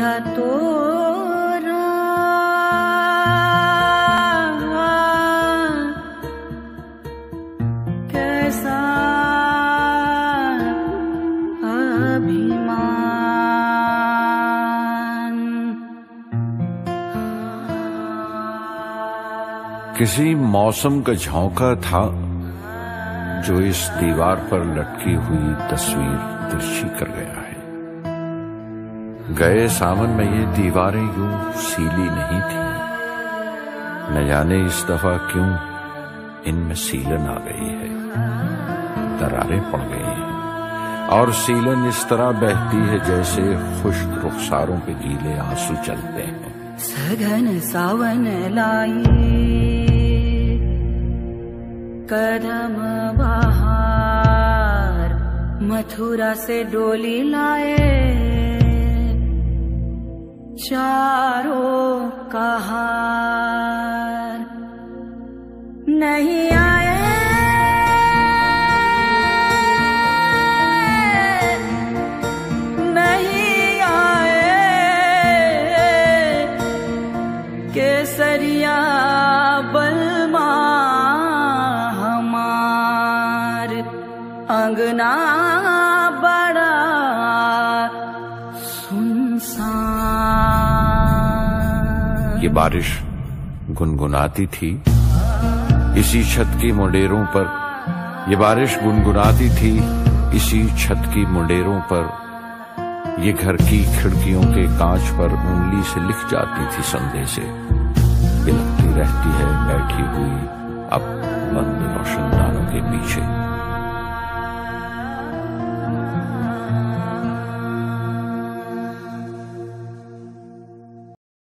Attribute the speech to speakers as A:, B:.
A: दिया तोरा कैसा
B: किसी मौसम का झोंका था जो इस दीवार पर लटकी हुई तस्वीर तिरछी कर गया है। गए सावन में ये दीवारें यूँ सीली नहीं थी। न जाने इस दफ़ा क्यों इनमें सीलन आ गई है। दरारें पड़ गई हैं। और सीलन इस तरह बहती है जैसे खुश्क रुखसारों पे गीले आँसू चलते हैं।
A: सघन सावन लाई, कदम बहार, मथुरा से डोली लाए। चारों कहार नहीं आए। नहीं आए। केसरिया बलमा हमार अंगना बड़ा
B: ये बारिश गुनगुनाती थी। इसी छत की मुंडेरों पर ये बारिश गुनगुनाती थी। इसी छत की मुंडेरों पर ये घर की खिड़कियों के कांच पर उंगली से लिख जाती थी संदेशे बिलकती रहती है बैठी हुई अब बंद रोशनदानों के पीछे।